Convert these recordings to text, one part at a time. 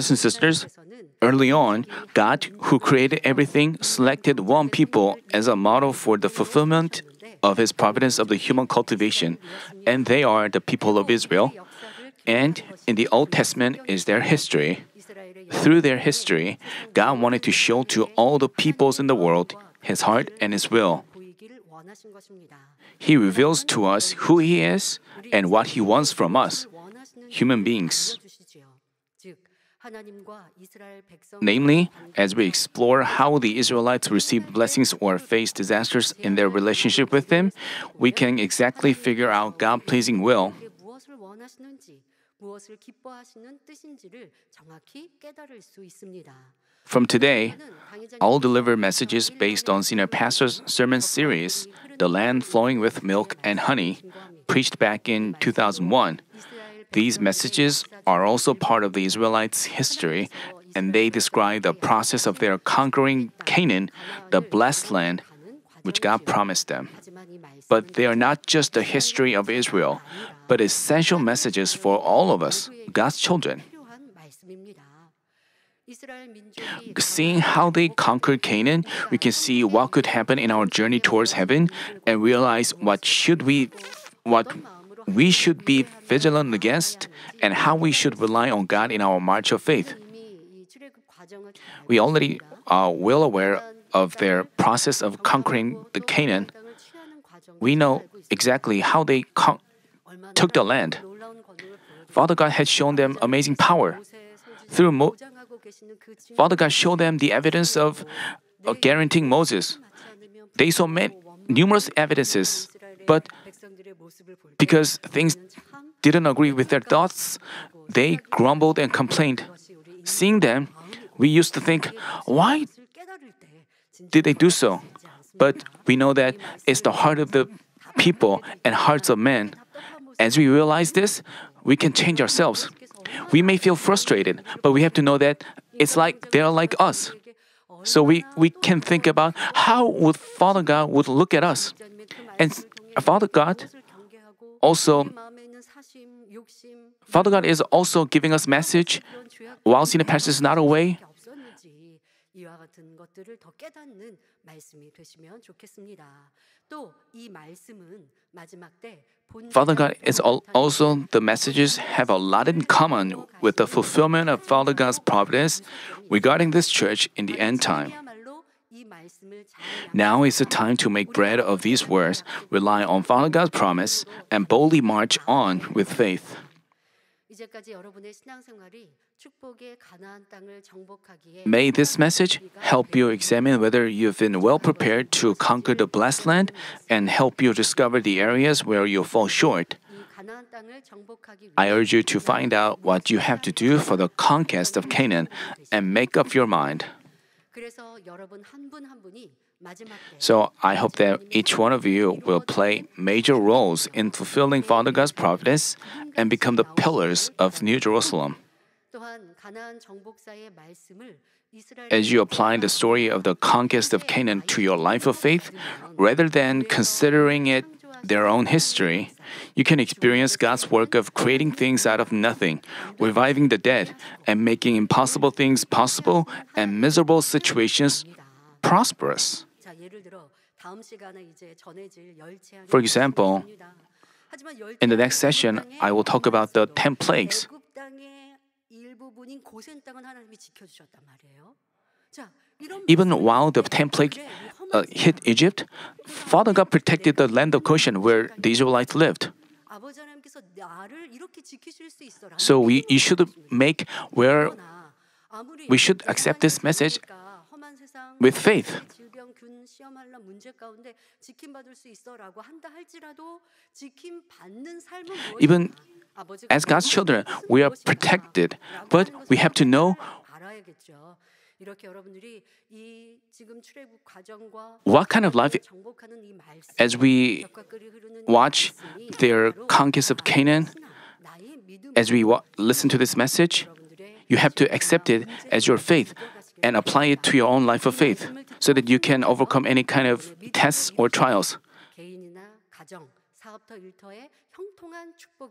Brothers and sisters, early on, God, who created everything, selected one people as a model for the fulfillment of his providence of the human cultivation, and they are the people of Israel. And in the Old Testament is their history. Through their history, God wanted to show to all the peoples in the world his heart and his will. He reveals to us who he is and what he wants from us, human beings. Namely, as we explore how the Israelites received blessings or faced disasters in their relationship with Him, we can exactly figure out God pleasing will. From today, I'll deliver messages based on Senior Pastor's sermon series, The Land Flowing with Milk and Honey, preached back in 2001. These messages are also part of the Israelites' history, and they describe the process of their conquering Canaan, the blessed land, which God promised them. But they are not just the history of Israel, but essential messages for all of us, God's children. Seeing how they conquered Canaan, we can see what could happen in our journey towards heaven and realize what should we what we should be vigilant against and how we should rely on God in our march of faith. We already are well aware of their process of conquering the Canaan. We know exactly how they con- took the land. Father God had shown them amazing power. Through Mo- Father God showed them the evidence of uh, guaranteeing Moses. They saw many, numerous evidences, but because things didn't agree with their thoughts, they grumbled and complained. Seeing them, we used to think, why did they do so? But we know that it's the heart of the people and hearts of men. As we realize this, we can change ourselves. We may feel frustrated, but we have to know that it's like they're like us. So we, we can think about how would Father God would look at us. And Father God also Father God is also giving us message while Pastor is not away. Father God is also the messages have a lot in common with the fulfillment of Father God's providence regarding this church in the end time. Now is the time to make bread of these words, rely on Father God's promise, and boldly march on with faith. May this message help you examine whether you've been well prepared to conquer the blessed land and help you discover the areas where you fall short. I urge you to find out what you have to do for the conquest of Canaan and make up your mind. So I hope that each one of you will play major roles in fulfilling Father God's providence and become the pillars of New Jerusalem. As you apply the story of the conquest of Canaan to your life of faith, rather than considering it their own history, you can experience God's work of creating things out of nothing, reviving the dead, and making impossible things possible and miserable situations prosperous. For example, in the next session, I will talk about the 10 plagues. Even while the 10 plagues uh, hit Egypt, Father God protected the land of Goshen where the Israelites lived. So we you should make where we should accept this message with faith. 어려운 시험할란 문제 가운데 지킴 받을 수 있어라고 한다 할지라도 지킴 받는 삶은 Even As God's children, we are protected, but we have to know what kind of life as we watch their conquest of Canaan, as we wa- listen to this message, you have to accept it as your faith and apply it to your own life of faith so that you can overcome any kind of tests or trials.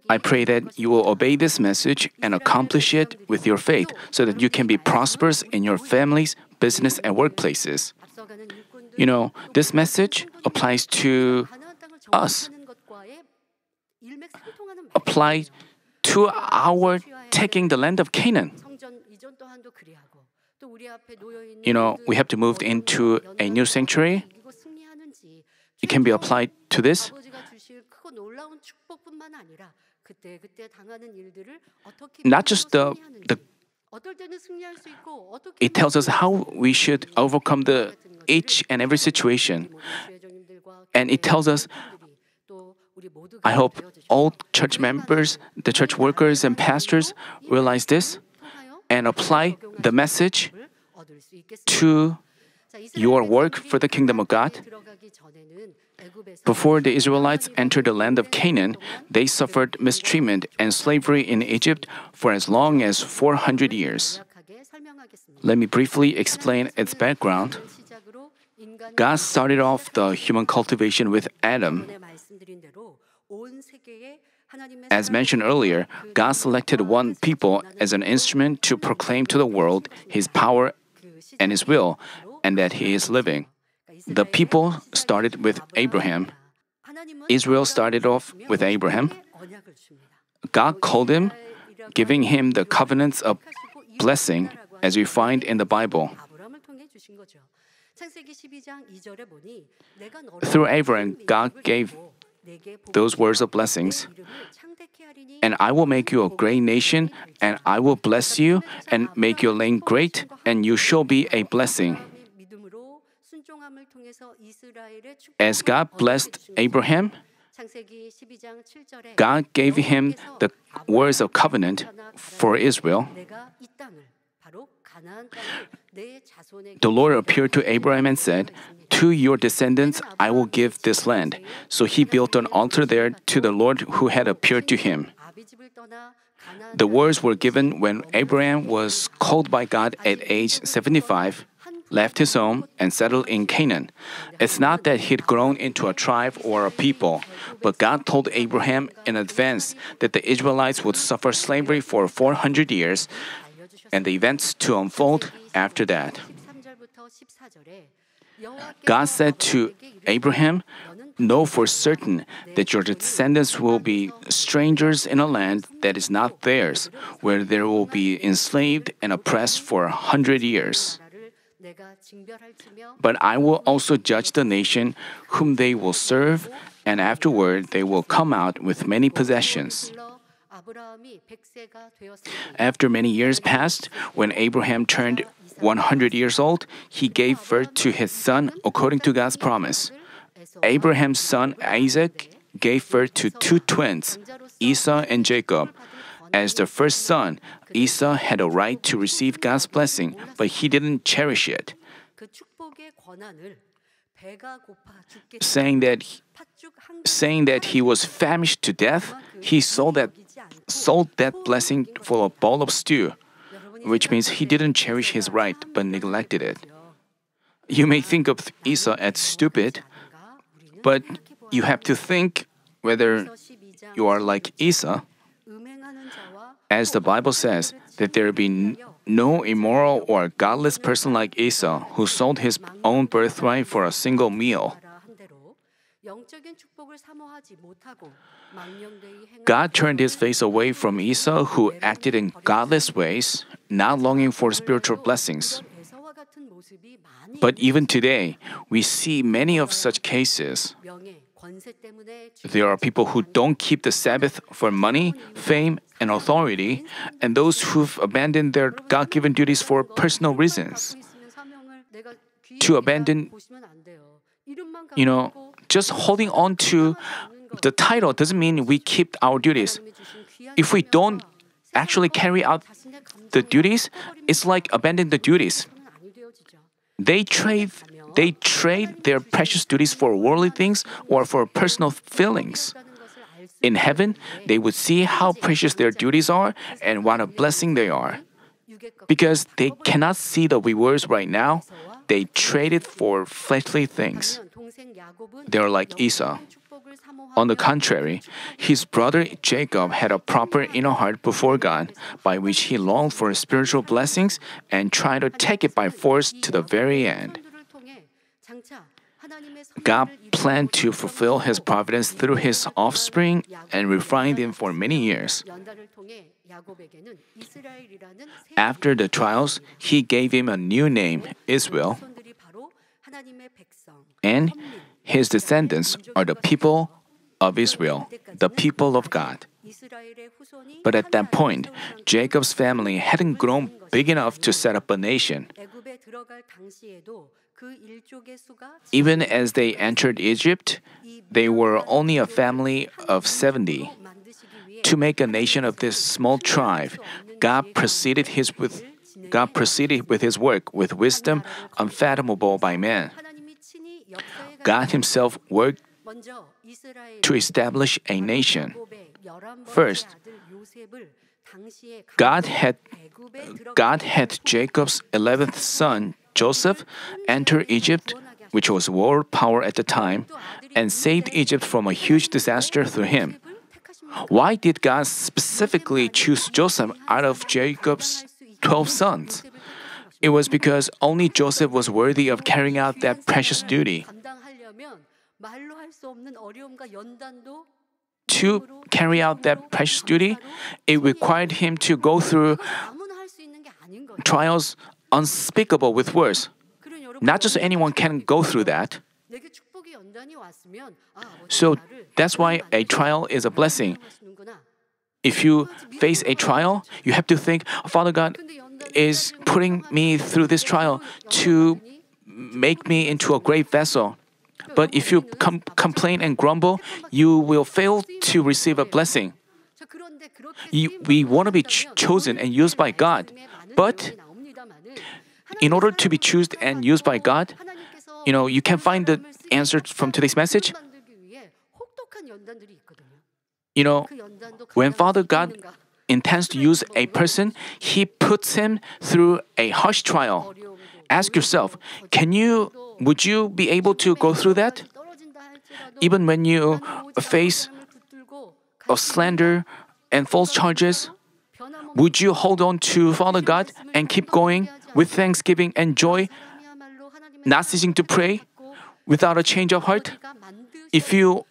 I pray that you will obey this message and accomplish it with your faith so that you can be prosperous in your families, business, and workplaces. You know, this message applies to us, apply to our taking the land of Canaan. You know, we have to move into a new sanctuary. It can be applied to this. Not just the, the it tells us how we should overcome the each and every situation. And it tells us I hope all church members, the church workers and pastors realize this and apply the message to your work for the kingdom of God. Before the Israelites entered the land of Canaan, they suffered mistreatment and slavery in Egypt for as long as 400 years. Let me briefly explain its background. God started off the human cultivation with Adam. As mentioned earlier, God selected one people as an instrument to proclaim to the world His power and His will, and that He is living. The people started with Abraham. Israel started off with Abraham. God called him, giving him the covenants of blessing, as we find in the Bible. Through Abraham, God gave those words of blessings. And I will make you a great nation, and I will bless you and make your name great, and you shall be a blessing. As God blessed Abraham, God gave him the words of covenant for Israel. The Lord appeared to Abraham and said, To your descendants I will give this land. So he built an altar there to the Lord who had appeared to him. The words were given when Abraham was called by God at age 75, left his home, and settled in Canaan. It's not that he'd grown into a tribe or a people, but God told Abraham in advance that the Israelites would suffer slavery for 400 years and the events to unfold after that. God said to Abraham, Know for certain that your descendants will be strangers in a land that is not theirs, where they will be enslaved and oppressed for a hundred years. But I will also judge the nation whom they will serve, and afterward they will come out with many possessions. After many years passed, when Abraham turned 100 years old, he gave birth to his son according to God's promise. Abraham's son Isaac gave birth to two twins, Esau and Jacob. As the first son, Esau had a right to receive God's blessing, but he didn't cherish it. Saying that, saying that he was famished to death, he sold that, sold that blessing for a bowl of stew, which means he didn't cherish his right but neglected it. You may think of Esau as stupid, but you have to think whether you are like Esau. As the Bible says, that there be no immoral or godless person like Esau who sold his own birthright for a single meal. God turned his face away from Esau, who acted in godless ways, not longing for spiritual blessings. But even today, we see many of such cases. There are people who don't keep the Sabbath for money, fame, and authority, and those who've abandoned their God given duties for personal reasons. To abandon, you know, just holding on to the title doesn't mean we keep our duties. If we don't actually carry out the duties, it's like abandoning the duties. They trade they trade their precious duties for worldly things or for personal feelings. In heaven, they would see how precious their duties are and what a blessing they are. Because they cannot see the rewards right now, they trade it for fleshly things. They are like Esau. On the contrary, his brother Jacob had a proper inner heart before God, by which he longed for spiritual blessings and tried to take it by force to the very end. God planned to fulfill his providence through his offspring and refined him for many years. After the trials, he gave him a new name, Israel, and his descendants are the people of Israel, the people of God. But at that point, Jacob's family hadn't grown big enough to set up a nation. Even as they entered Egypt, they were only a family of 70. To make a nation of this small tribe, God proceeded his with God proceeded with his work with wisdom unfathomable by man. God himself worked to establish a nation. First, God had God had Jacob's 11th son, Joseph, entered Egypt, which was world power at the time, and saved Egypt from a huge disaster through him. Why did God specifically choose Joseph out of Jacob's 12 sons? It was because only Joseph was worthy of carrying out that precious duty. To carry out that precious duty, it required him to go through trials unspeakable with words. Not just anyone can go through that. So that's why a trial is a blessing. If you face a trial, you have to think, Father God is putting me through this trial to make me into a great vessel. But if you com- complain and grumble, you will fail to receive a blessing. You, we want to be ch- chosen and used by God. But in order to be chosen and used by God, you know, you can find the answer from today's message. You know, when Father God intends to use a person, He puts him through a harsh trial. Ask yourself, can you, would you be able to go through that? Even when you face a slander and false charges, would you hold on to Father God and keep going with thanksgiving and joy, not ceasing to pray without a change of heart? If you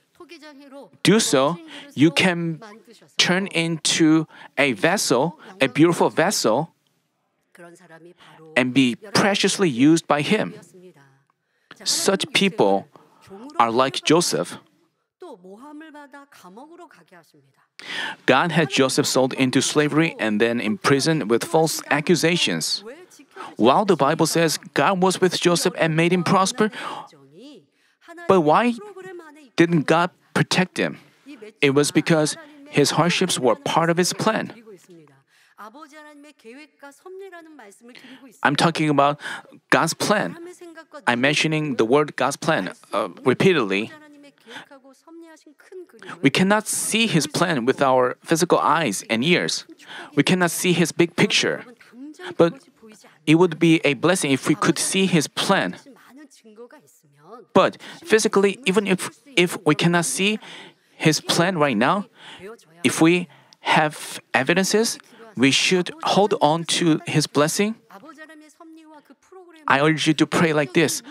do so, you can turn into a vessel, a beautiful vessel, and be preciously used by Him. Such people are like Joseph. God had Joseph sold into slavery and then imprisoned with false accusations. While the Bible says God was with Joseph and made him prosper, but why didn't God protect him? It was because his hardships were part of his plan. I'm talking about God's plan. I'm mentioning the word God's plan uh, repeatedly. We cannot see His plan with our physical eyes and ears. We cannot see His big picture. But it would be a blessing if we could see His plan. But physically, even if, if we cannot see His plan right now, if we have evidences, we should hold on to His blessing. I urge you to pray like this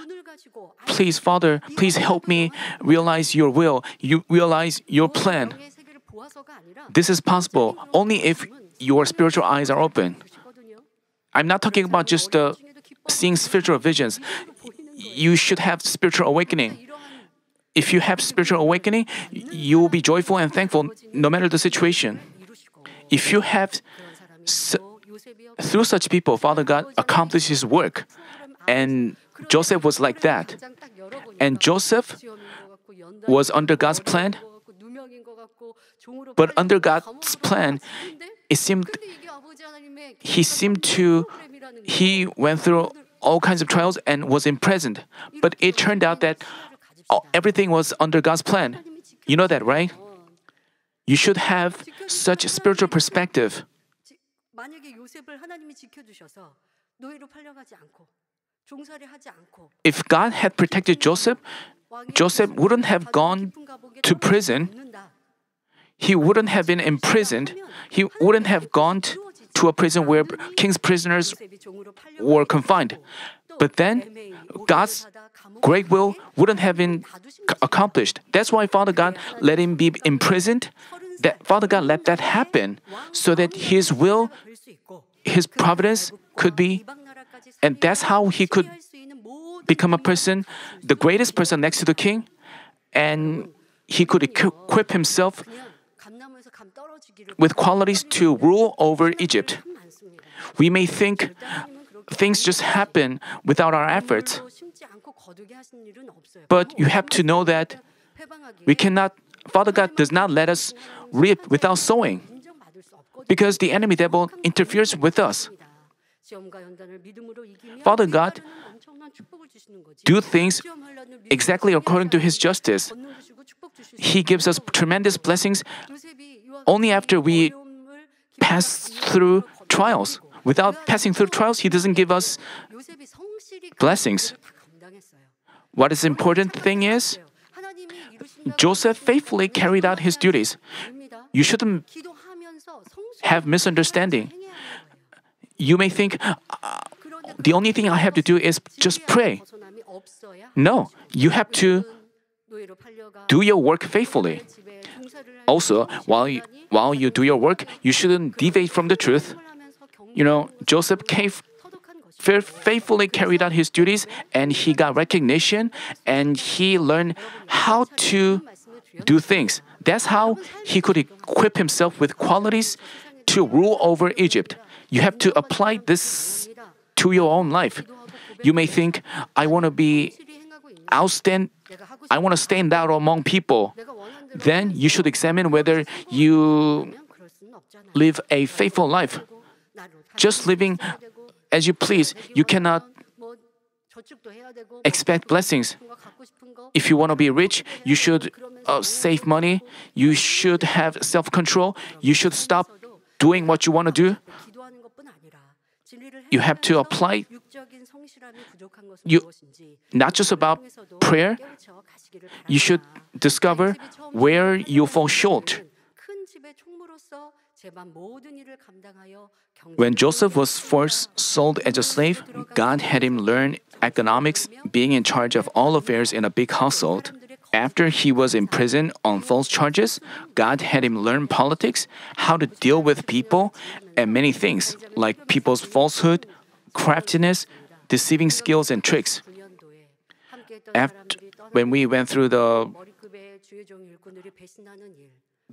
Please, Father, please help me realize your will, you realize your plan. This is possible only if your spiritual eyes are open. I'm not talking about just uh, seeing spiritual visions. You should have spiritual awakening. If you have spiritual awakening, you will be joyful and thankful no matter the situation. If you have, through such people, Father God accomplishes His work. And Joseph was like that. And Joseph was under God's plan. But under God's plan, it seemed he seemed to, he went through all kinds of trials and was imprisoned. But it turned out that everything was under God's plan. You know that, right? You should have such spiritual perspective. If God had protected Joseph, Joseph wouldn't have gone to prison. He wouldn't have been imprisoned. He wouldn't have gone to, to a prison where king's prisoners were confined. But then God's great will wouldn't have been accomplished. That's why Father God let him be imprisoned. That Father God let that happen so that his will, his providence could be, and that's how he could become a person, the greatest person next to the king, and he could equip himself with qualities to rule over Egypt. We may think things just happen without our efforts, but you have to know that we cannot, Father God does not let us reap without sowing because the enemy devil interferes with us. Father God do things exactly according to his justice. He gives us tremendous blessings only after we pass through trials. Without passing through trials, he doesn't give us blessings. What is important thing is Joseph faithfully carried out his duties. You shouldn't have misunderstanding. You may think "Uh, the only thing I have to do is just pray. No, you have to do your work faithfully. Also, while you, while you do your work, you shouldn't deviate from the truth. You know, Joseph faithfully carried out his duties and he got recognition and he learned how to do things. That's how he could equip himself with qualities to rule over Egypt. You have to apply this to your own life. You may think, I want to be outstand, I want to stand out among people. Then you should examine whether you live a faithful life. Just living as you please, you cannot expect blessings. If you want to be rich, you should uh, save money. You should have self control. You should stop doing what you want to do. You have to apply you not just about prayer. You should discover where you fall short. When Joseph was first sold as a slave, God had him learn economics, being in charge of all affairs in a big household. After he was in prison on false charges, God had him learn politics, how to deal with people, and many things like people's falsehood, craftiness, deceiving skills, and tricks. After, when we went through the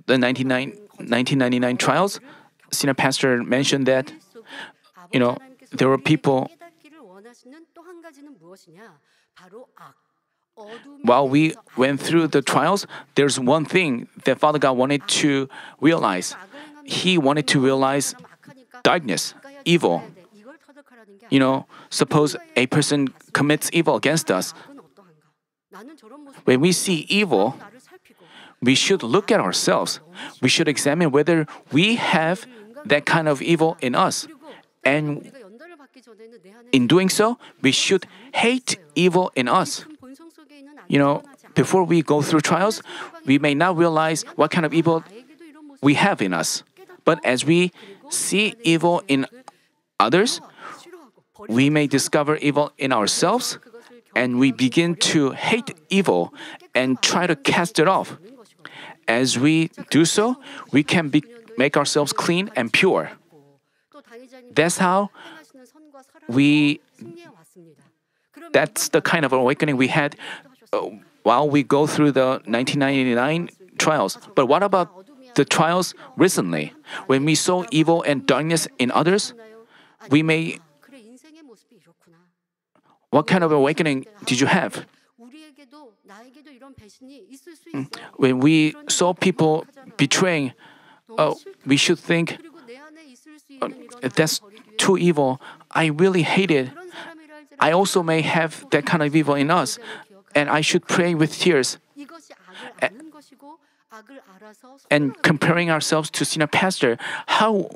the 99, 1999 trials, senior pastor mentioned that you know there were people while we went through the trials, there's one thing that Father God wanted to realize. He wanted to realize darkness, evil. You know, suppose a person commits evil against us. When we see evil, we should look at ourselves. We should examine whether we have that kind of evil in us. And in doing so, we should hate evil in us. You know, before we go through trials, we may not realize what kind of evil we have in us. But as we see evil in others, we may discover evil in ourselves and we begin to hate evil and try to cast it off. As we do so, we can be, make ourselves clean and pure. That's how we that's the kind of awakening we had uh, while we go through the 1999 trials. But what about the trials recently? When we saw evil and darkness in others, we may. What kind of awakening did you have? When we saw people betraying, uh, we should think, uh, that's too evil. I really hate it. I also may have that kind of evil in us, and I should pray with tears. And comparing ourselves to senior pastor, how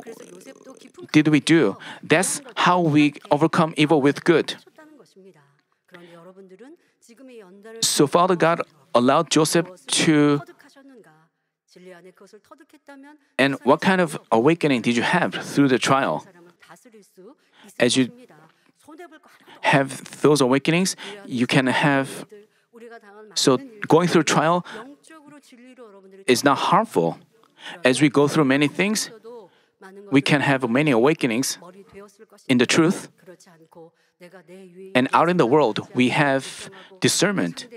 did we do? That's how we overcome evil with good. So Father God allowed Joseph to. And what kind of awakening did you have through the trial? As you have those awakenings, you can have. So going through trial is not harmful. As we go through many things, we can have many awakenings in the truth. And out in the world, we have discernment.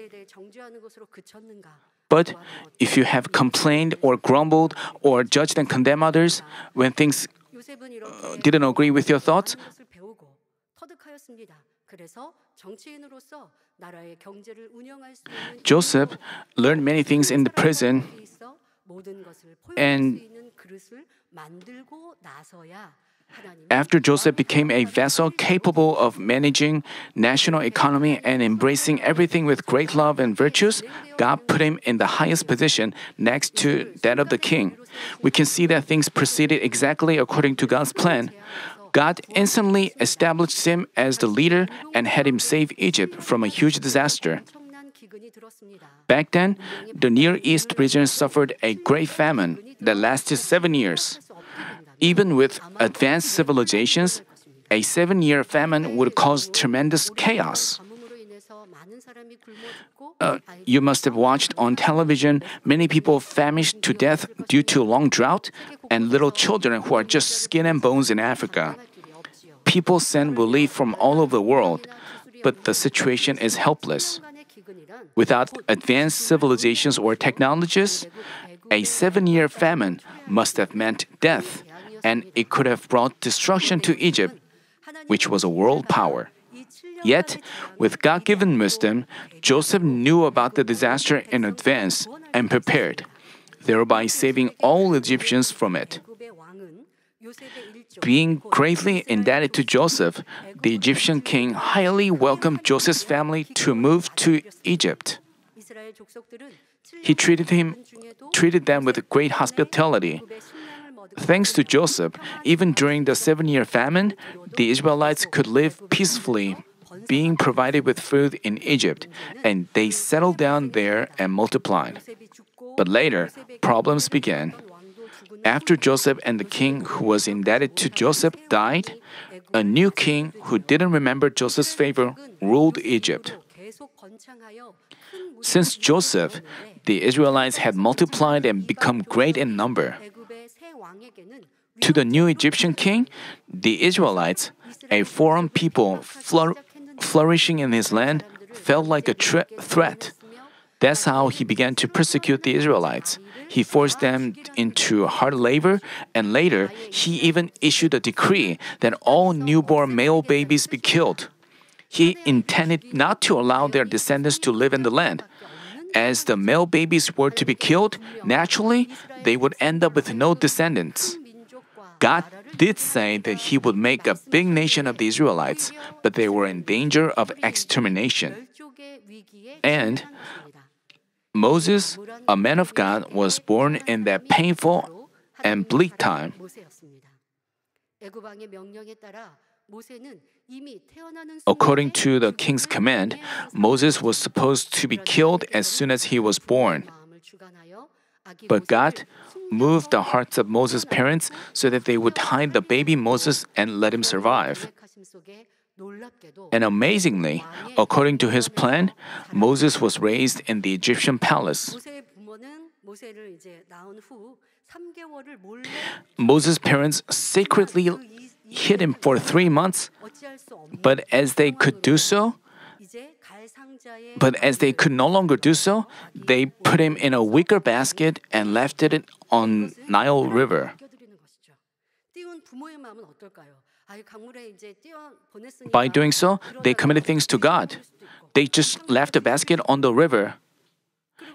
But if you have complained or grumbled or judged and condemned others when things uh, didn't agree with your thoughts, Joseph learned many things in the prison. and after Joseph became a vessel capable of managing national economy and embracing everything with great love and virtues, God put him in the highest position next to that of the king. We can see that things proceeded exactly according to God's plan. God instantly established him as the leader and had him save Egypt from a huge disaster. Back then, the Near East region suffered a great famine that lasted seven years. Even with advanced civilizations, a seven year famine would cause tremendous chaos. Uh, you must have watched on television many people famished to death due to long drought and little children who are just skin and bones in Africa. People send relief from all over the world, but the situation is helpless. Without advanced civilizations or technologies, a seven year famine must have meant death and it could have brought destruction to Egypt, which was a world power. Yet, with God given wisdom, Joseph knew about the disaster in advance and prepared, thereby saving all Egyptians from it. Being greatly indebted to Joseph, the Egyptian king highly welcomed Joseph's family to move to Egypt. He treated him treated them with great hospitality, Thanks to Joseph, even during the seven year famine, the Israelites could live peacefully, being provided with food in Egypt, and they settled down there and multiplied. But later, problems began. After Joseph and the king who was indebted to Joseph died, a new king who didn't remember Joseph's favor ruled Egypt. Since Joseph, the Israelites had multiplied and become great in number. To the new Egyptian king, the Israelites, a foreign people flour- flourishing in his land, felt like a tre- threat. That's how he began to persecute the Israelites. He forced them into hard labor, and later he even issued a decree that all newborn male babies be killed. He intended not to allow their descendants to live in the land. As the male babies were to be killed, naturally, they would end up with no descendants. God did say that He would make a big nation of the Israelites, but they were in danger of extermination. And Moses, a man of God, was born in that painful and bleak time. According to the king's command, Moses was supposed to be killed as soon as he was born. But God moved the hearts of Moses' parents so that they would hide the baby Moses and let him survive. And amazingly, according to his plan, Moses was raised in the Egyptian palace. Moses' parents secretly hid him for three months. But as they could do so, but as they could no longer do so, they put him in a wicker basket and left it on Nile River. By doing so, they committed things to God. They just left the basket on the river.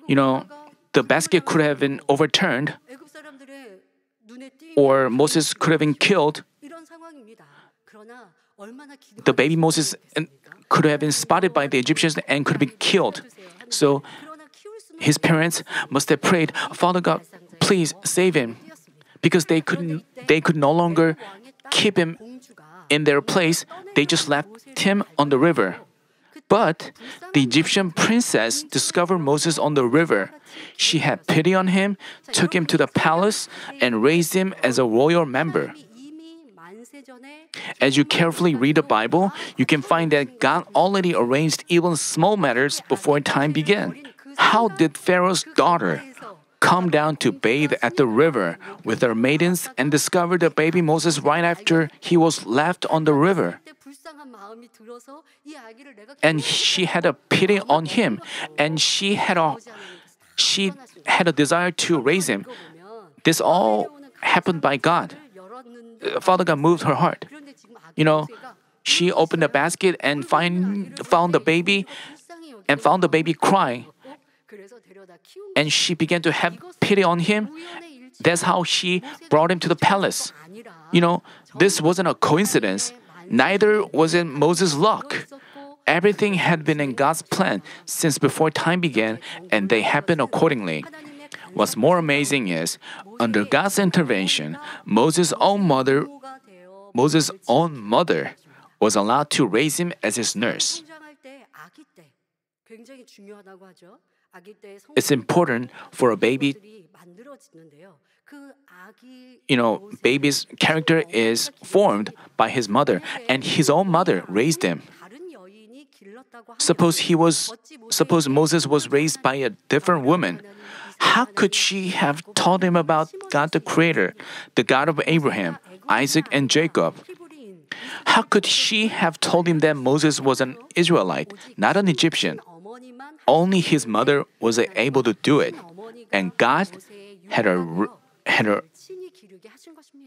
You know, the basket could have been overturned, or Moses could have been killed the baby Moses could have been spotted by the Egyptians and could have been killed. So his parents must have prayed, Father God, please save him. Because they could, they could no longer keep him in their place, they just left him on the river. But the Egyptian princess discovered Moses on the river. She had pity on him, took him to the palace, and raised him as a royal member. As you carefully read the Bible, you can find that God already arranged even small matters before time began. How did Pharaoh's daughter come down to bathe at the river with her maidens and discover the baby Moses right after he was left on the river? And she had a pity on him, and she had a she had a desire to raise him. This all happened by God. Uh, Father God moved her heart. You know, she opened the basket and find, found the baby and found the baby crying. And she began to have pity on him. That's how she brought him to the palace. You know, this wasn't a coincidence. Neither was it Moses' luck. Everything had been in God's plan since before time began, and they happened accordingly. What's more amazing is, under God's intervention, Moses' own mother, Moses' own mother, was allowed to raise him as his nurse. It's important for a baby. You know, baby's character is formed by his mother, and his own mother raised him. Suppose he was, suppose Moses was raised by a different woman. How could she have taught him about God the Creator, the God of Abraham, Isaac, and Jacob? How could she have told him that Moses was an Israelite, not an Egyptian? Only his mother was able to do it, and God had a, had a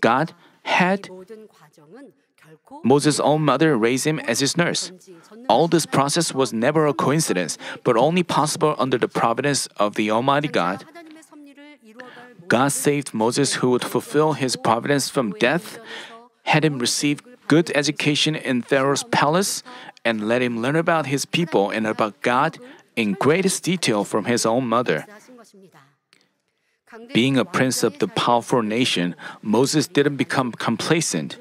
God had Moses' own mother raised him as his nurse. All this process was never a coincidence, but only possible under the providence of the Almighty God. God saved Moses, who would fulfill his providence from death, had him receive good education in Pharaoh's palace, and let him learn about his people and about God in greatest detail from his own mother. Being a prince of the powerful nation, Moses didn't become complacent.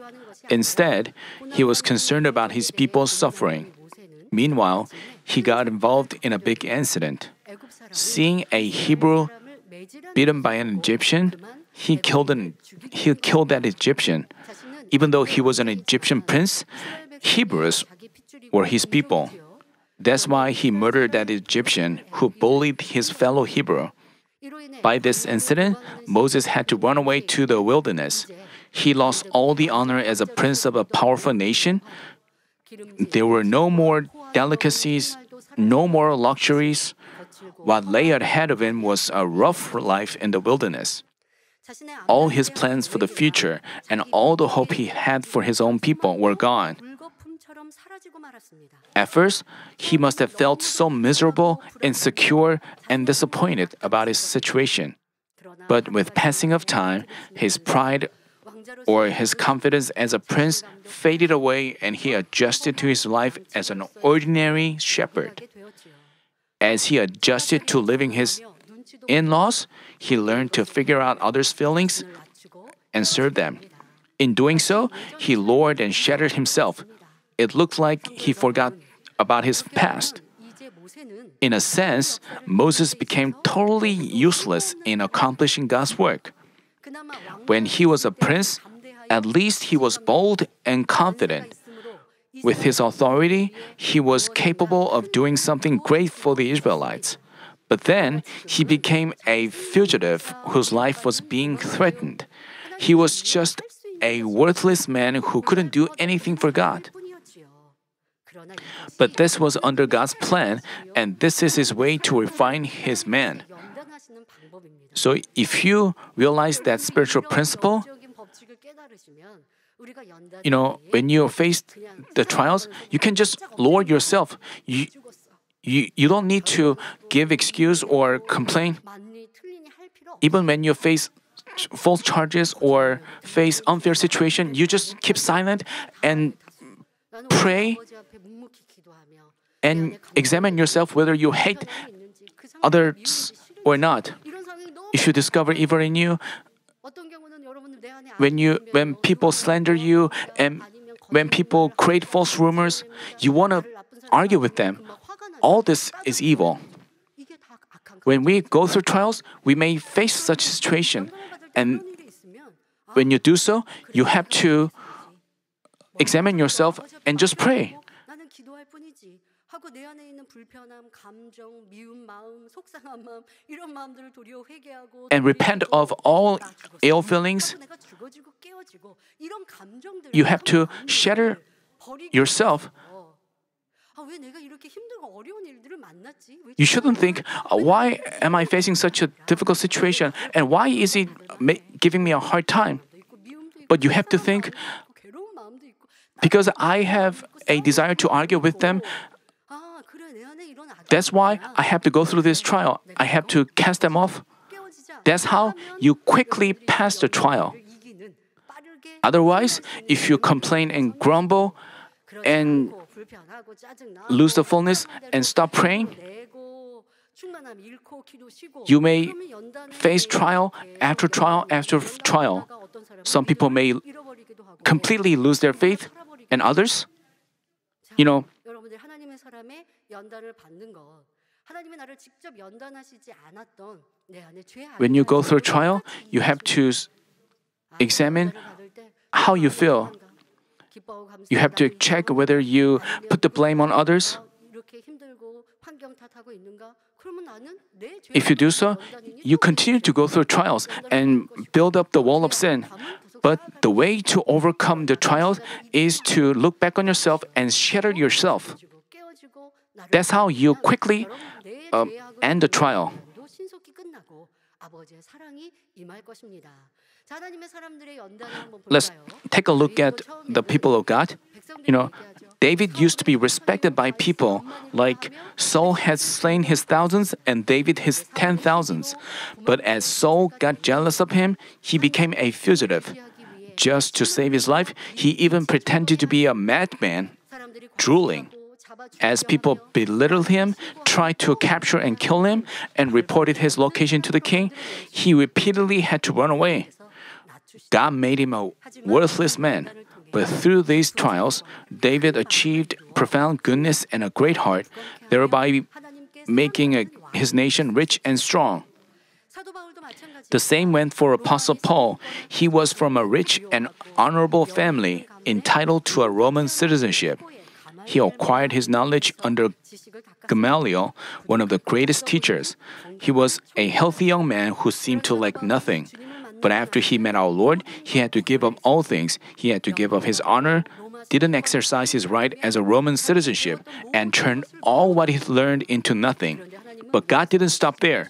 Instead, he was concerned about his people's suffering. Meanwhile, he got involved in a big incident. Seeing a Hebrew beaten by an Egyptian, he killed an he killed that Egyptian. Even though he was an Egyptian prince, Hebrews were his people. That's why he murdered that Egyptian who bullied his fellow Hebrew. By this incident, Moses had to run away to the wilderness. He lost all the honor as a prince of a powerful nation. There were no more delicacies, no more luxuries. What lay ahead of him was a rough life in the wilderness. All his plans for the future and all the hope he had for his own people were gone. At first, he must have felt so miserable, insecure, and disappointed about his situation. But with passing of time, his pride or his confidence as a prince faded away and he adjusted to his life as an ordinary shepherd. As he adjusted to living his in laws, he learned to figure out others' feelings and serve them. In doing so, he lowered and shattered himself. It looked like he forgot about his past. In a sense, Moses became totally useless in accomplishing God's work. When he was a prince, at least he was bold and confident. With his authority, he was capable of doing something great for the Israelites. But then he became a fugitive whose life was being threatened. He was just a worthless man who couldn't do anything for God. But this was under God's plan, and this is his way to refine his man. So if you realize that spiritual principle, you know, when you face the trials, you can just lower yourself. You, you, you don't need to give excuse or complain. Even when you face false charges or face unfair situation, you just keep silent and pray and examine yourself whether you hate others or not. If you discover evil in you when you when people slander you and when people create false rumors you want to argue with them. All this is evil. When we go through trials we may face such situation. And when you do so you have to examine yourself and just pray. 나는 기도할 뿐이지 하고 내 안에 있는 불편함, 감정, 미운 마음, 속상한 마음 이런 마음들을 도리어 회개하고 And repent of all 나 죽었어. ill feelings. 하고 내가 죽어지고 깨어지고 이런 감정들 You have to shatter yourself. 아, 왜 내가 이렇게 힘들고 어려운 일들을 만났지? 왜 You shouldn't think, uh, why am I facing such a difficult situation? And why is it ma- giving me a hard time? 마음도 있고 미움도 있고 But you have to 속상한 think, 마음도 있고 괴로운 마음도 있고 Because I have a desire to argue with them, that's why I have to go through this trial. I have to cast them off. That's how you quickly pass the trial. Otherwise, if you complain and grumble and lose the fullness and stop praying, you may face trial after trial after trial. Some people may completely lose their faith, and others, you know, 여러분들 하나님의 사람의 연단을 받는 것 하나님이 나를 직접 연단하시지 않았던 내 안에 죄 when you go through trial, you have to s- examine how you feel. You have to check whether you put the blame on others. 이렇게 힘들고 환경 탓하고 있는가? 그러면 나는 내 죄. If you do so, you continue to go through trials and build up the wall of sin. But the way to overcome the trials is to look back on yourself and shatter yourself. That's how you quickly uh, end the trial. 신속히 끝나고 아버지의 사랑이 임할 것입니다. Let's take a look at the people of God. You know, David used to be respected by people, like Saul had slain his thousands and David his ten thousands. But as Saul got jealous of him, he became a fugitive. Just to save his life, he even pretended to be a madman, drooling. As people belittled him, tried to capture and kill him, and reported his location to the king, he repeatedly had to run away. God made him a worthless man. But through these trials, David achieved profound goodness and a great heart, thereby making a, his nation rich and strong. The same went for Apostle Paul. He was from a rich and honorable family, entitled to a Roman citizenship. He acquired his knowledge under Gamaliel, one of the greatest teachers. He was a healthy young man who seemed to lack nothing. But after he met our Lord, he had to give up all things. He had to give up his honor, didn't exercise his right as a Roman citizenship, and turned all what he learned into nothing. But God didn't stop there.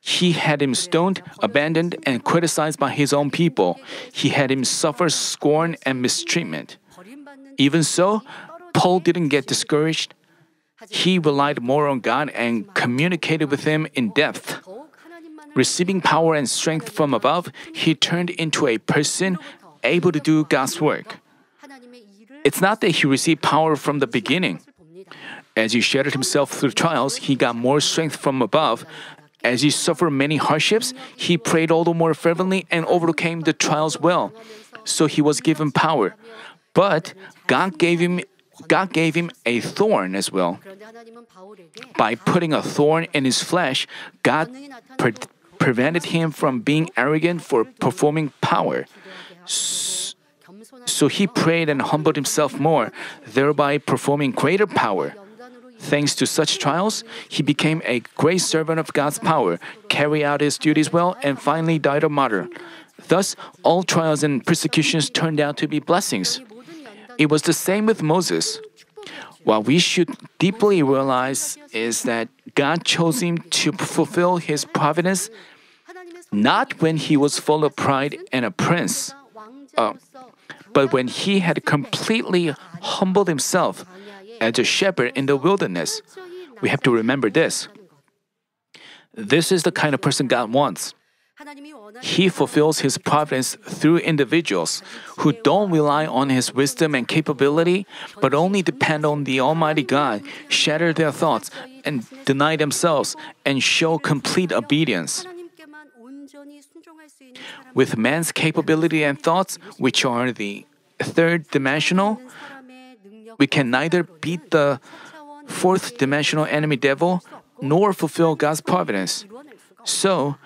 He had him stoned, abandoned, and criticized by his own people. He had him suffer scorn and mistreatment. Even so, Paul didn't get discouraged. He relied more on God and communicated with him in depth. Receiving power and strength from above, he turned into a person able to do God's work. It's not that he received power from the beginning. As he shattered himself through trials, he got more strength from above. As he suffered many hardships, he prayed all the more fervently and overcame the trials well. So he was given power. But God gave him God gave him a thorn as well. By putting a thorn in his flesh, God pre- prevented him from being arrogant for performing power. So he prayed and humbled himself more, thereby performing greater power. Thanks to such trials, he became a great servant of God's power, carried out his duties well, and finally died a martyr. Thus, all trials and persecutions turned out to be blessings. It was the same with Moses. What we should deeply realize is that God chose him to fulfill his providence not when he was full of pride and a prince, uh, but when he had completely humbled himself as a shepherd in the wilderness. We have to remember this. This is the kind of person God wants. He fulfills His providence through individuals who don't rely on His wisdom and capability, but only depend on the Almighty God, shatter their thoughts, and deny themselves, and show complete obedience. With man's capability and thoughts, which are the third dimensional, we can neither beat the fourth dimensional enemy devil nor fulfill God's providence. So,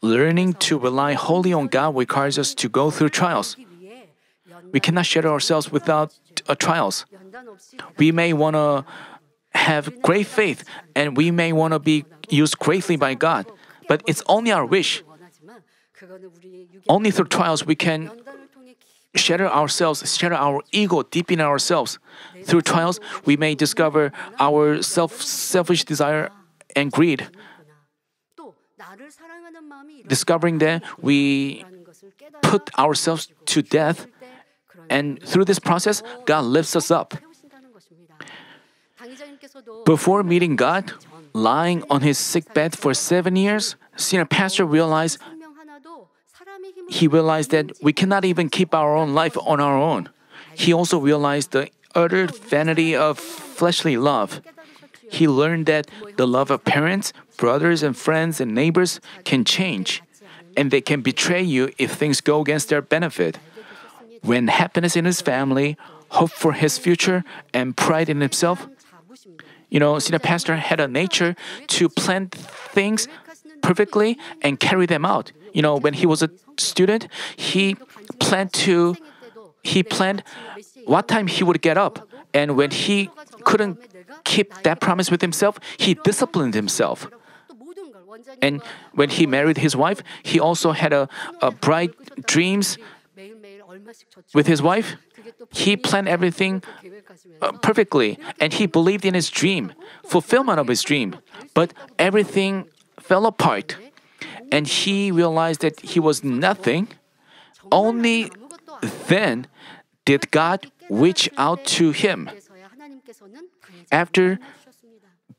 learning to rely wholly on God requires us to go through trials. We cannot shatter ourselves without uh, trials. We may want to have great faith and we may want to be used greatly by God, but it's only our wish only through trials we can shatter ourselves, shatter our ego deep in ourselves. Through trials, we may discover our self selfish desire and greed. Discovering that we put ourselves to death, and through this process, God lifts us up. Before meeting God, lying on his sick bed for seven years, senior pastor realized he realized that we cannot even keep our own life on our own. He also realized the utter vanity of fleshly love. He learned that the love of parents, brothers, and friends and neighbors can change, and they can betray you if things go against their benefit. When happiness in his family, hope for his future, and pride in himself, you know, senior pastor had a nature to plan things perfectly and carry them out you know, when he was a student, he planned to, he planned what time he would get up. And when he couldn't keep that promise with himself, he disciplined himself. And when he married his wife, he also had a, a bright dreams with his wife. He planned everything uh, perfectly and he believed in his dream, fulfillment of his dream. But everything fell apart and he realized that he was nothing, only then did God reach out to him. After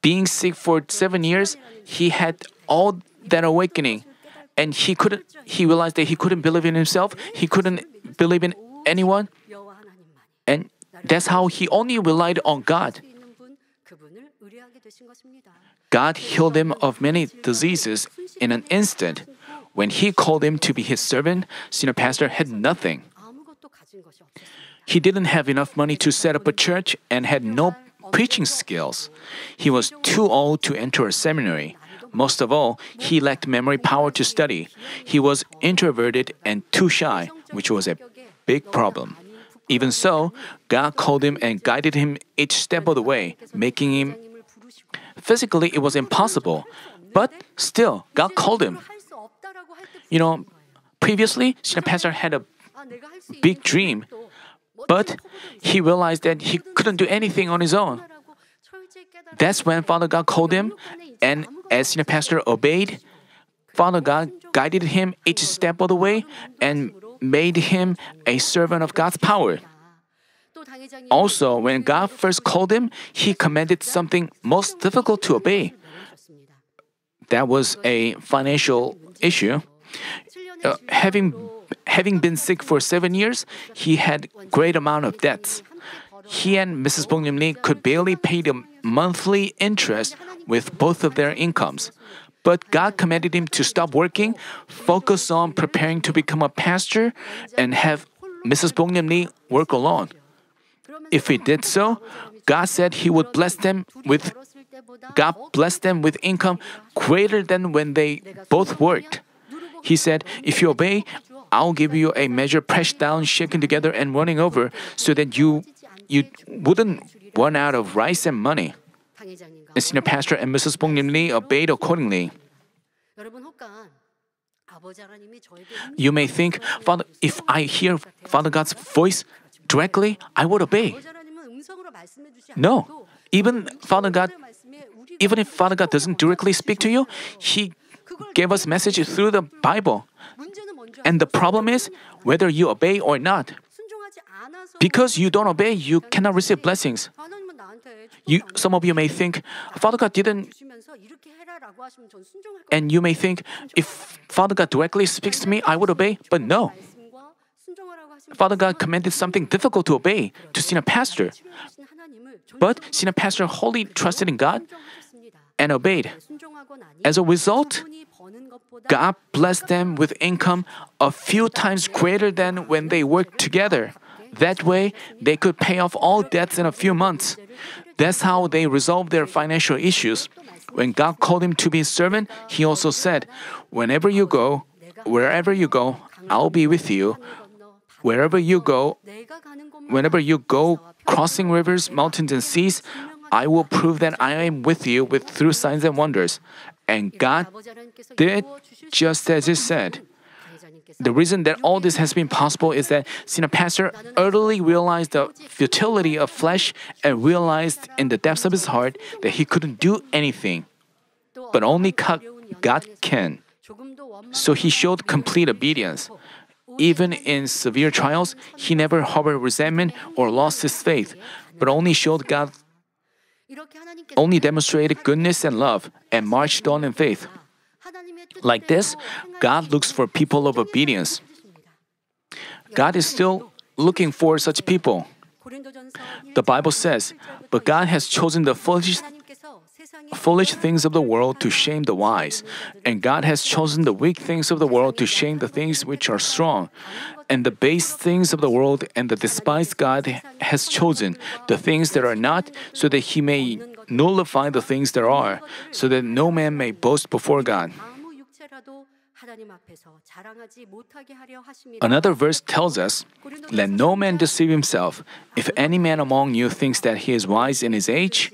being sick for seven years, he had all that awakening, and he couldn't. He realized that he couldn't believe in himself. He couldn't believe in anyone, and that's how he only relied on God. God healed him of many diseases in an instant. When he called him to be his servant, senior pastor had nothing. He didn't have enough money to set up a church and had no preaching skills. He was too old to enter a seminary. Most of all, he lacked memory power to study. He was introverted and too shy, which was a big problem. Even so, God called him and guided him each step of the way, making him physically it was impossible, but still, God called him. You know, previously, Senior Pastor had a big dream, but he realized that he couldn't do anything on his own. That's when Father God called him, and as Senior Pastor obeyed, Father God guided him each step of the way and made him a servant of God's power. Also, when God first called him, he commanded something most difficult to obey. That was a financial issue. Uh, having having been sick for seven years, he had great amount of debts. He and Mrs. Bong Lim could barely pay the monthly interest with both of their incomes. But God commanded him to stop working, focus on preparing to become a pastor, and have Mrs. Bong Lim work alone. If he did so, God said he would bless them with God bless them with income greater than when they both worked. He said, If you obey, I'll give you a measure pressed down, shaken together, and running over, so that you you wouldn't run out of rice and money. The senior pastor and Mrs. Bong Lee obeyed accordingly. You may think, Father, if I hear Father God's voice, directly, I would obey. No, even Father God, even if Father God doesn't directly speak to you, He gave us message through the Bible. And the problem is whether you obey or not. Because you don't obey, you cannot receive blessings. You, some of you may think, Father God didn't. And you may think, if Father God directly speaks to me, I would obey. But no, Father God commanded something difficult to obey to senior pastor. But senior pastor wholly trusted in God and obeyed. As a result, God blessed them with income a few times greater than when they worked together. That way, they could pay off all debts in a few months. That's how they resolved their financial issues. When God called him to be his servant, he also said, Whenever you go, wherever you go, I'll be with you. Wherever you go, whenever you go crossing rivers, mountains, and seas, I will prove that I am with you with through signs and wonders. And God did just as He said. The reason that all this has been possible is that senior pastor utterly realized the futility of flesh and realized in the depths of his heart that he couldn't do anything. But only God can. So he showed complete obedience. Even in severe trials, he never harbored resentment or lost his faith, but only showed God only demonstrated goodness and love and marched on in faith. Like this, God looks for people of obedience. God is still looking for such people. The Bible says, But God has chosen the foolish, foolish things of the world to shame the wise, and God has chosen the weak things of the world to shame the things which are strong. And the base things of the world and the despised God has chosen, the things that are not, so that he may nullify the things that are, so that no man may boast before God. Another verse tells us, Let no man deceive himself. If any man among you thinks that he is wise in his age,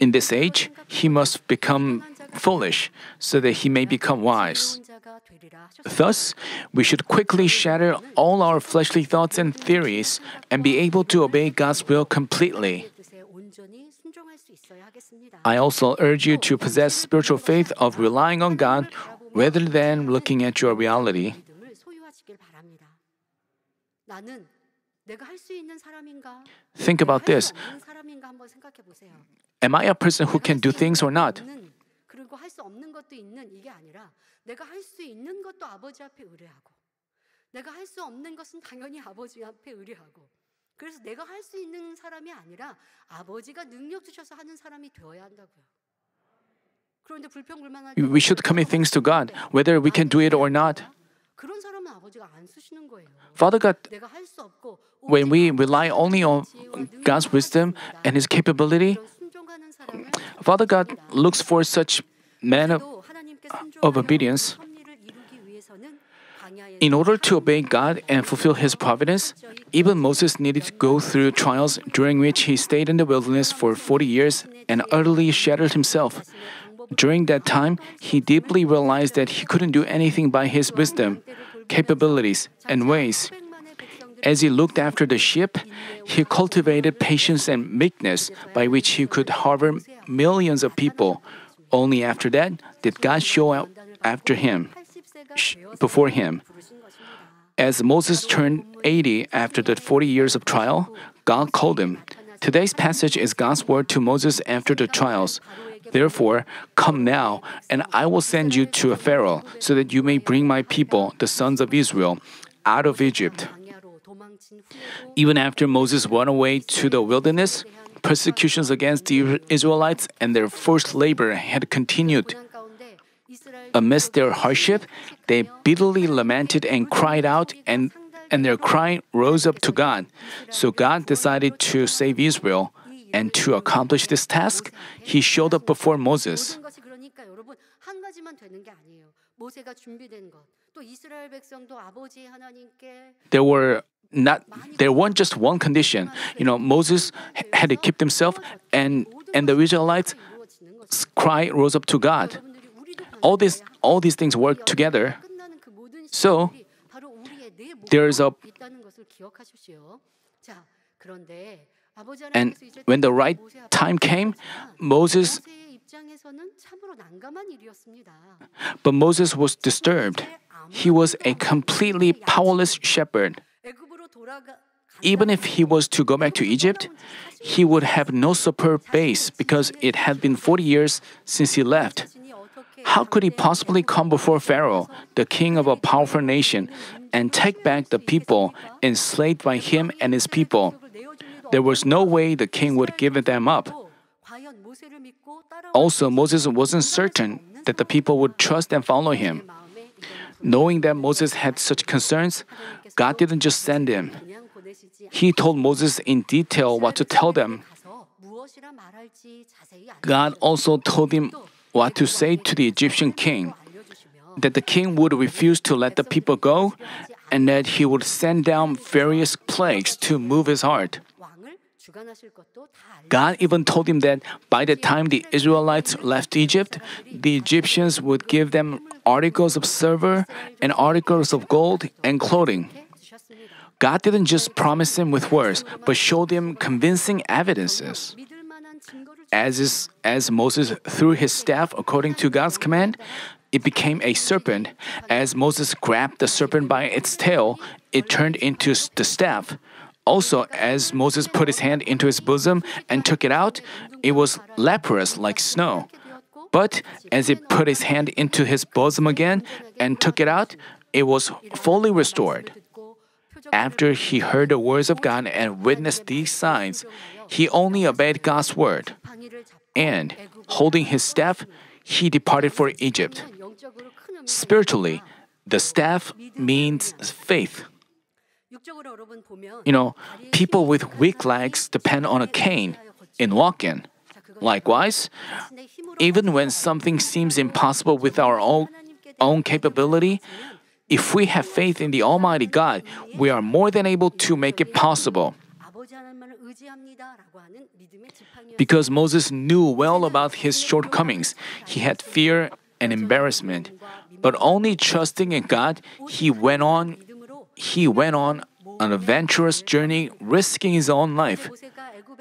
in this age, he must become foolish, so that he may become wise. Thus, we should quickly shatter all our fleshly thoughts and theories and be able to obey God's will completely. I also urge you to possess spiritual faith of relying on God rather than looking at your reality. Think about this. Am I a person who can do things or not? 그리고 할 수 없는 것도 있는 이게 아니라 내가 할 수 있는 것도 아버지 앞에 의뢰하고 내가 할 수 없는 것은 당연히 아버지 앞에 의뢰하고 그래서 내가 할 수 있는 사람이 아니라 아버지가 능력 주셔서 하는 사람이 되어야 한다고요. 그런데 불평불만할 We should commit things to God, whether we can do it or not. Father God, when we rely only on God's wisdom and His capability, Father God looks for such men of, of obedience. In order to obey God and fulfill His providence, even Moses needed to go through trials during which he stayed in the wilderness for 40 years and utterly shattered himself. During that time, he deeply realized that he couldn't do anything by his wisdom, capabilities, and ways. As he looked after the sheep, he cultivated patience and meekness by which he could harbor millions of people. Only after that did God show up after him, before him. As Moses turned 80 after the 40 years of trial, God called him. Today's passage is God's word to Moses after the trials. Therefore, come now, and I will send you to Pharaoh, so that you may bring my people, the sons of Israel, out of Egypt. Even after Moses went away to the wilderness, persecutions against the Israelites and their forced labor had continued. Amidst their hardship, they bitterly lamented and cried out, and, and their cry rose up to God. So God decided to save Israel. And to accomplish this task, he showed up before Moses. There were not there weren't just one condition. You know, Moses had to keep himself and and the Israelites cry rose up to God. All these all these things work together. So there is a and when the right time came, Moses. But Moses was disturbed. He was a completely powerless shepherd. Even if he was to go back to Egypt, he would have no superb base because it had been 40 years since he left. How could he possibly come before Pharaoh, the king of a powerful nation, and take back the people enslaved by him and his people? there was no way the king would give them up. Also, Moses wasn't certain that the people would trust and follow him. Knowing that Moses had such concerns, God didn't just send him. He told Moses in detail what to tell them. God also told him what to say to the Egyptian king that the king would refuse to let the people go and that he would send down various plagues to move his heart. God even told him that by the time the Israelites left Egypt, the Egyptians would give them articles of silver and articles of gold and clothing. God didn't just promise him with words, but showed him convincing evidences. As, is, as Moses threw his staff according to God's command, it became a serpent. As Moses grabbed the serpent by its tail, it turned into the staff. Also, as Moses put his hand into his bosom and took it out, it was leprous like snow. But as he put his hand into his bosom again and took it out, it was fully restored. After he heard the words of God and witnessed these signs, he only obeyed God's word. And, holding his staff, he departed for Egypt. Spiritually, the staff means faith. You know, people with weak legs depend on a cane in walking. Likewise, even when something seems impossible with our own, own capability, if we have faith in the Almighty God, we are more than able to make it possible. Because Moses knew well about his shortcomings, he had fear and embarrassment. But only trusting in God, he went on he went on an adventurous journey risking his own life.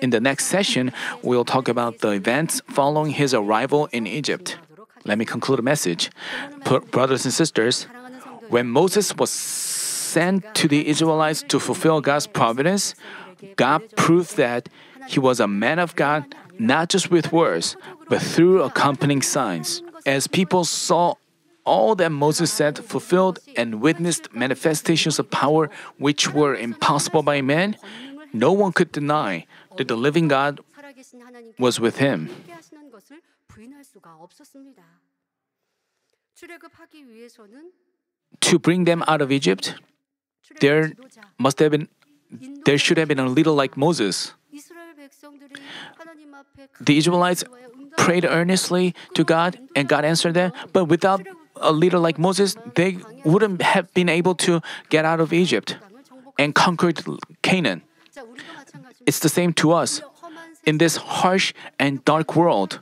In the next session, we'll talk about the events following his arrival in Egypt. Let me conclude the message. Brothers and sisters, when Moses was sent to the Israelites to fulfill God's providence, God proved that he was a man of God not just with words, but through accompanying signs. As people saw all that Moses said fulfilled and witnessed manifestations of power which were impossible by man, no one could deny that the living God was with him. To bring them out of Egypt, there must have been there should have been a leader like Moses. The Israelites prayed earnestly to God and God answered them, but without a leader like Moses, they wouldn't have been able to get out of Egypt and conquered Canaan. It's the same to us. In this harsh and dark world,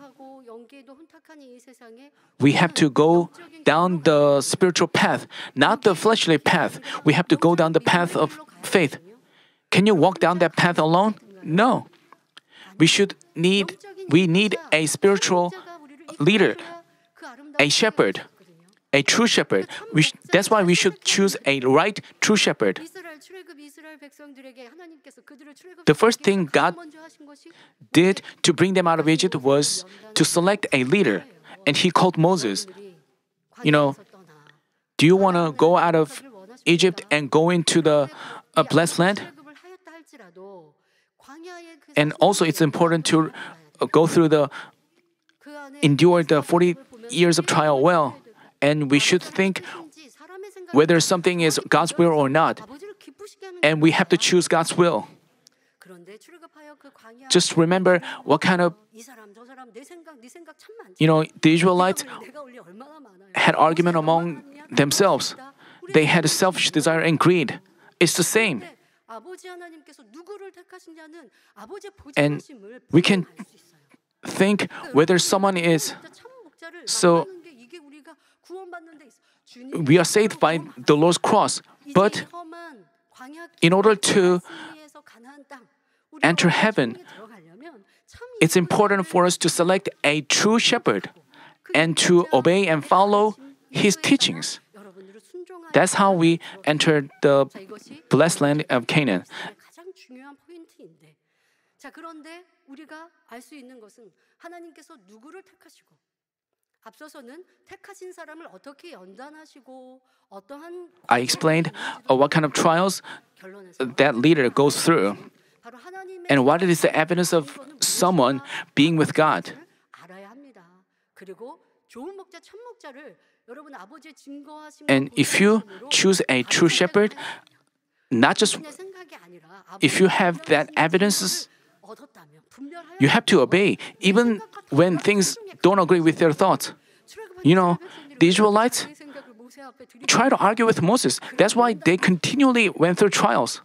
we have to go down the spiritual path, not the fleshly path. We have to go down the path of faith. Can you walk down that path alone? No. We should need we need a spiritual leader, a shepherd a true shepherd. Sh- that's why we should choose a right true shepherd. The first thing God did to bring them out of Egypt was to select a leader, and He called Moses. You know, do you want to go out of Egypt and go into the uh, blessed land? And also, it's important to go through the endure the 40 years of trial well and we should think whether something is God's will or not. And we have to choose God's will. Just remember what kind of. You know, the Israelites had argument among themselves. They had selfish desire and greed. It's the same. And we can think whether someone is So- 만나는 게 이게 우리가 구원받는 데 있어. 주님 we are saved by the Lord's cross, but 험한 광야 in order to 승리해서 가나안 땅 우리가 enter 완전히 heaven, 들어가려면 참 it's important for us to select a true shepherd and to obey and follow his teachings. 여러분들을 순종하여 That's how we enter the 자 이것이 blessed land of Canaan. 가장 중요한 포인트인데 자 그런데 우리가 알 수 있는 것은 하나님께서 누구를 택하시고 앞서서는 택하신 사람을 어떻게 연단하시고 어떠한 I explained uh, what kind of trials 결론에서 that leader goes through 바로 하나님의 and what is the evidence of someone being with God. 알아야 합니다. 그리고 좋은 목자 첫 목자를 여러분 아버지의 증거하신 And if you choose a true shepherd, not just 생각이 아니라 if you have that evidences 얻었다면 분별하여 You have to obey even when things don't agree with their thoughts. You know, the Israelites try to argue with Moses. That's why they continually went through trials.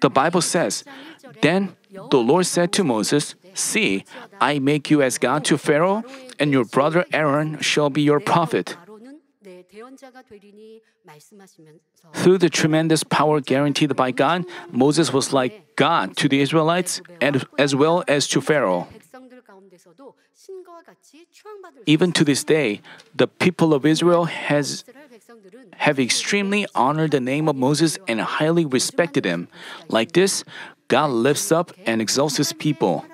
The Bible says, Then the Lord said to Moses, See, I make you as God to Pharaoh, and your brother Aaron shall be your prophet. Through the tremendous power guaranteed by God, Moses was like God to the Israelites and as well as to Pharaoh. Even to this day, the people of Israel has have extremely honored the name of Moses and highly respected him. Like this, God lifts up and exalts his people.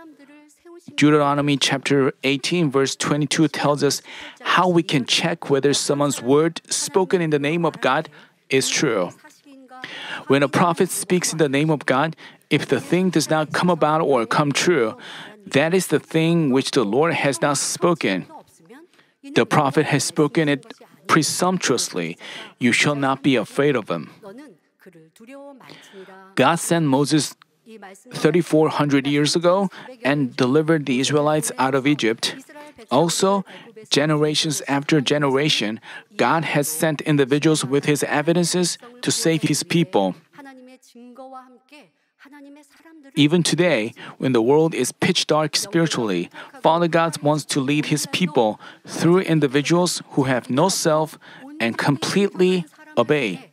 Deuteronomy chapter 18, verse 22 tells us how we can check whether someone's word spoken in the name of God is true. When a prophet speaks in the name of God, if the thing does not come about or come true, that is the thing which the Lord has not spoken. The prophet has spoken it presumptuously. You shall not be afraid of him. God sent Moses 3,400 years ago and delivered the Israelites out of Egypt. Also, generations after generation, God has sent individuals with his evidences to save his people. Even today, when the world is pitch dark spiritually, Father God wants to lead his people through individuals who have no self and completely obey.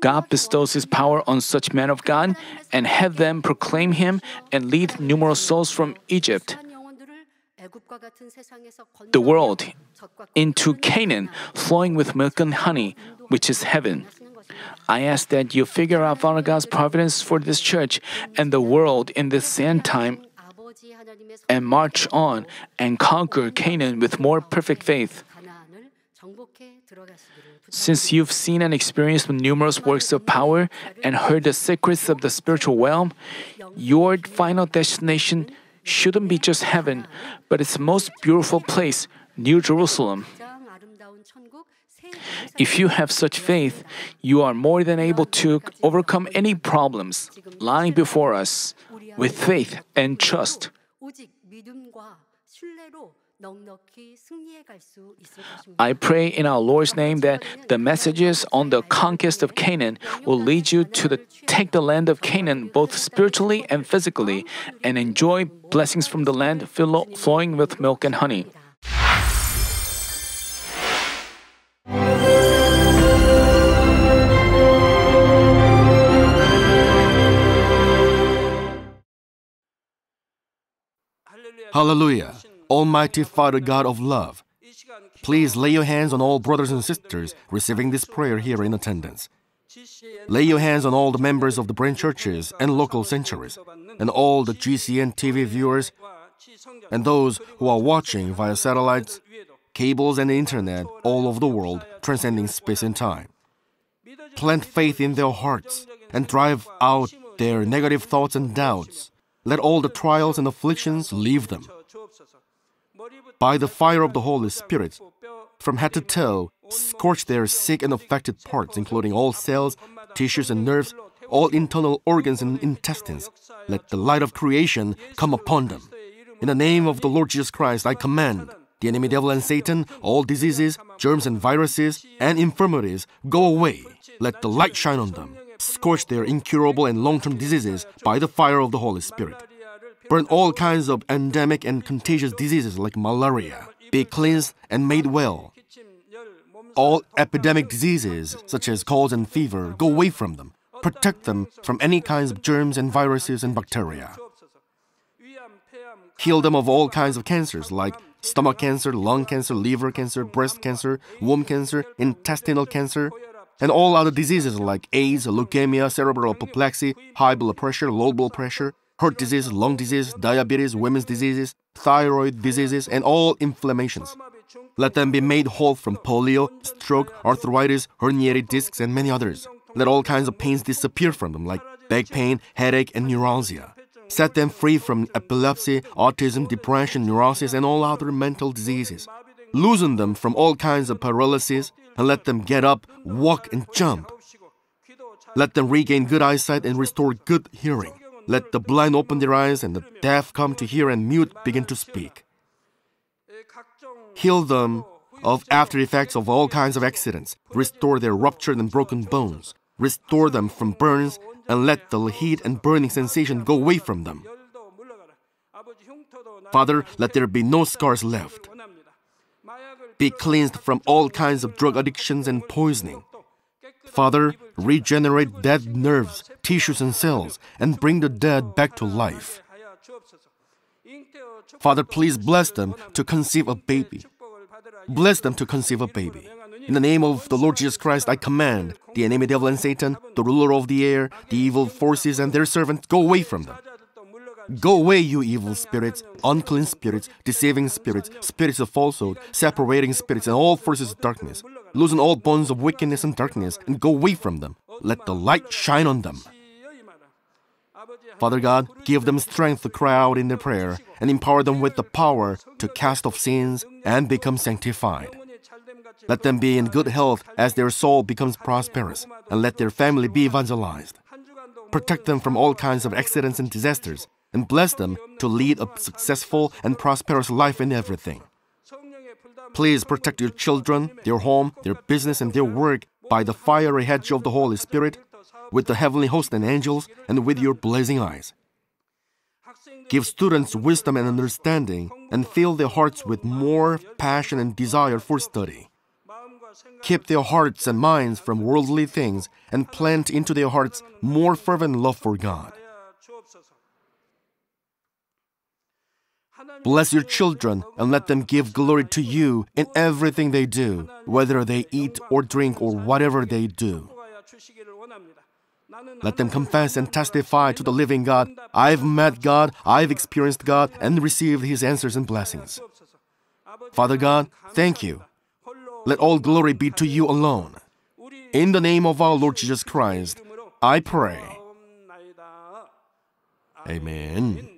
God bestows His power on such men of God and have them proclaim Him and lead numerous souls from Egypt, the world, into Canaan, flowing with milk and honey, which is heaven. I ask that you figure out Father God's providence for this church and the world in this end time and march on and conquer Canaan with more perfect faith. Since you've seen and experienced numerous works of power and heard the secrets of the spiritual realm, your final destination shouldn't be just heaven, but its most beautiful place, New Jerusalem. If you have such faith, you are more than able to overcome any problems lying before us with faith and trust. I pray in our Lord's name that the messages on the conquest of Canaan will lead you to the, take the land of Canaan both spiritually and physically and enjoy blessings from the land flowing with milk and honey. Hallelujah. Almighty Father God of love, please lay your hands on all brothers and sisters receiving this prayer here in attendance. Lay your hands on all the members of the branch churches and local sanctuaries, and all the GCN TV viewers, and those who are watching via satellites, cables, and the internet all over the world, transcending space and time. Plant faith in their hearts and drive out their negative thoughts and doubts. Let all the trials and afflictions leave them. By the fire of the Holy Spirit, from head to toe, scorch their sick and affected parts, including all cells, tissues, and nerves, all internal organs and intestines. Let the light of creation come upon them. In the name of the Lord Jesus Christ, I command the enemy devil and Satan, all diseases, germs, and viruses, and infirmities, go away. Let the light shine on them. Scorch their incurable and long term diseases by the fire of the Holy Spirit. Burn all kinds of endemic and contagious diseases like malaria. Be cleansed and made well. All epidemic diseases, such as colds and fever, go away from them. Protect them from any kinds of germs and viruses and bacteria. Heal them of all kinds of cancers like stomach cancer, lung cancer, liver cancer, breast cancer, womb cancer, intestinal cancer, and all other diseases like AIDS, leukemia, cerebral apoplexy, high blood pressure, low blood pressure, heart disease, lung disease, diabetes, women's diseases, thyroid diseases, and all inflammations. Let them be made whole from polio, stroke, arthritis, herniated discs, and many others. Let all kinds of pains disappear from them, like back pain, headache, and neuralgia. Set them free from epilepsy, autism, depression, neurosis, and all other mental diseases. Loosen them from all kinds of paralysis and let them get up, walk, and jump. Let them regain good eyesight and restore good hearing. Let the blind open their eyes and the deaf come to hear and mute begin to speak. Heal them of after effects of all kinds of accidents. Restore their ruptured and broken bones. Restore them from burns and let the heat and burning sensation go away from them. Father, let there be no scars left. Be cleansed from all kinds of drug addictions and poisoning. Father, regenerate dead nerves, tissues, and cells, and bring the dead back to life. Father, please bless them to conceive a baby. Bless them to conceive a baby. In the name of the Lord Jesus Christ, I command the enemy devil and Satan, the ruler of the air, the evil forces, and their servants, go away from them. Go away, you evil spirits, unclean spirits, deceiving spirits, spirits of falsehood, separating spirits, and all forces of darkness. Loosen all bonds of wickedness and darkness, and go away from them. Let the light shine on them. Father God, give them strength to cry out in their prayer and empower them with the power to cast off sins and become sanctified. Let them be in good health as their soul becomes prosperous, and let their family be evangelized. Protect them from all kinds of accidents and disasters, and bless them to lead a successful and prosperous life in everything. Please protect your children, their home, their business, and their work by the fiery hedge of the Holy Spirit, with the heavenly host and angels, and with your blazing eyes. Give students wisdom and understanding, and fill their hearts with more passion and desire for study. Keep their hearts and minds from worldly things, and plant into their hearts more fervent love for God. Bless your children and let them give glory to you in everything they do, whether they eat or drink or whatever they do. Let them confess and testify to the living God I've met God, I've experienced God, and received His answers and blessings. Father God, thank you. Let all glory be to you alone. In the name of our Lord Jesus Christ, I pray. Amen.